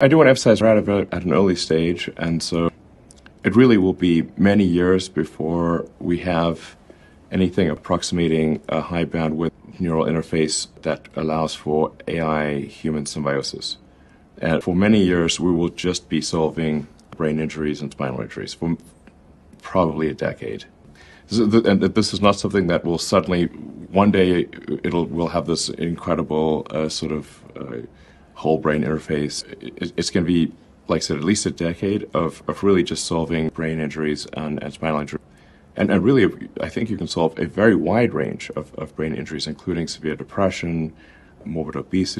I do want to emphasize right at an early stage, and so it really will be many years before we have anything approximating a high bandwidth neural interface that allows for AI human symbiosis. And for many years, we will just be solving brain injuries and spinal injuries for probably a decade. And this is not something that will suddenly, one day, it'll will have this incredible uh, sort of uh, whole brain interface. It's going to be, like I said, at least a decade of, of really just solving brain injuries and, and spinal injuries. And, and really, I think you can solve a very wide range of, of brain injuries, including severe depression, morbid obesity.